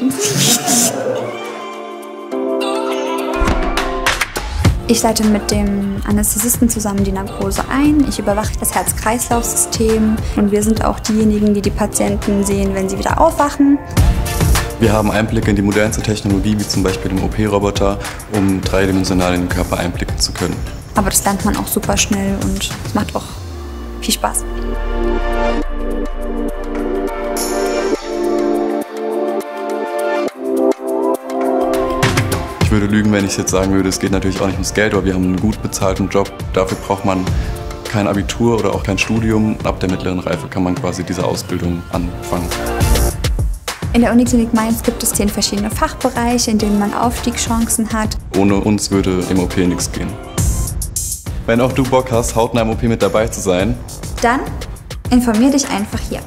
Mädchen. Ich leite mit dem Anästhesisten zusammen die Narkose ein. Ich überwache das Herz-Kreislauf-System und wir sind auch diejenigen, die die Patienten sehen, wenn sie wieder aufwachen. Wir haben Einblicke in die modernste Technologie, wie zum Beispiel den OP-Roboter, um dreidimensional in den Körper einblicken zu können. Aber das lernt man auch super schnell und es macht auch viel Spaß. Ich würde lügen, wenn ich jetzt sagen würde, es geht natürlich auch nicht ums Geld, aber wir haben einen gut bezahlten Job. Dafür braucht man kein Abitur oder auch kein Studium. Ab der mittleren Reife kann man quasi diese Ausbildung anfangen. In der Uniklinik Mainz gibt es zehn verschiedene Fachbereiche, in denen man Aufstiegschancen hat. Ohne uns würde im OP nichts gehen. Wenn auch du Bock hast, hautnah im OP mit dabei zu sein, Dann informier dich einfach hier.